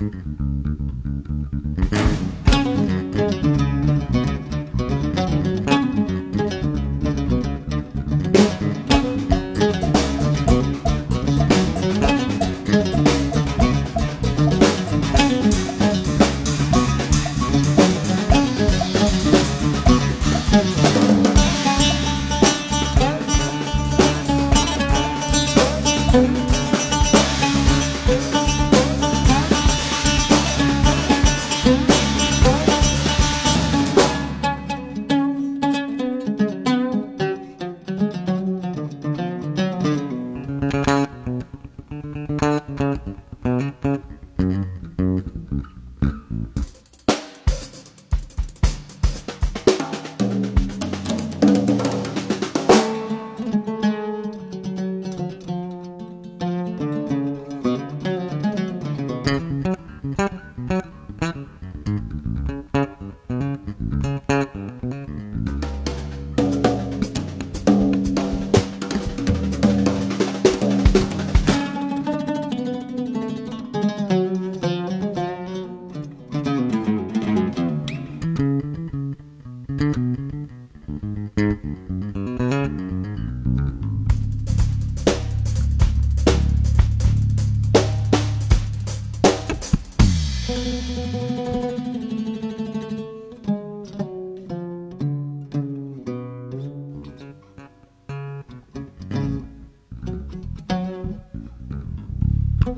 嗯嗯嗯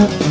Thank.